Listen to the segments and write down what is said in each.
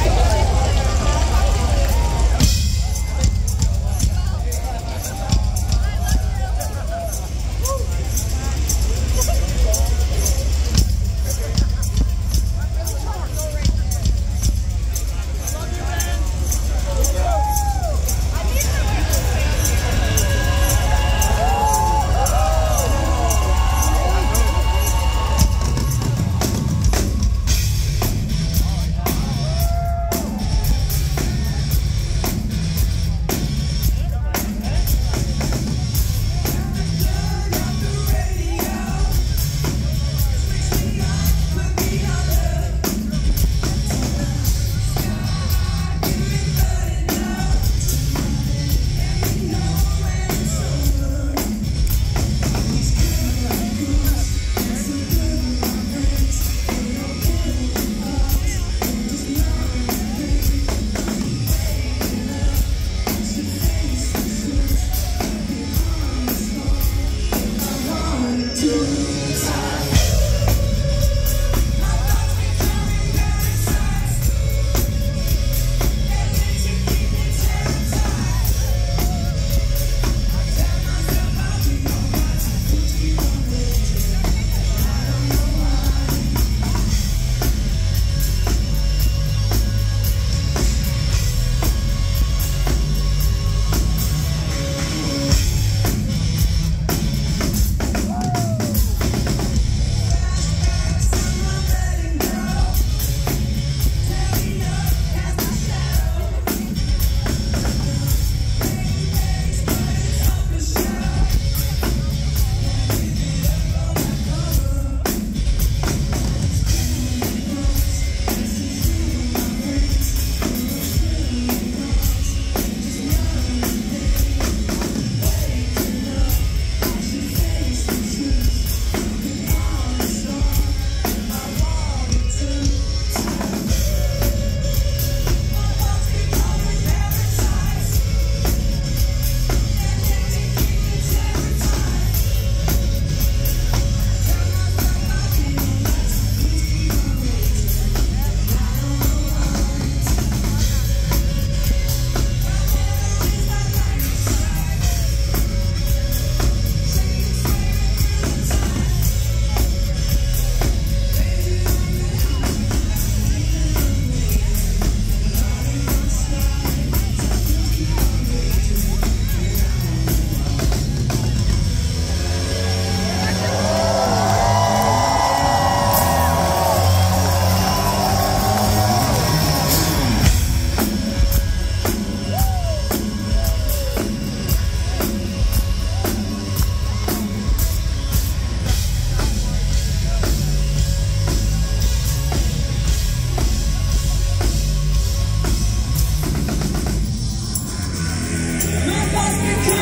Bye.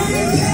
Yeah.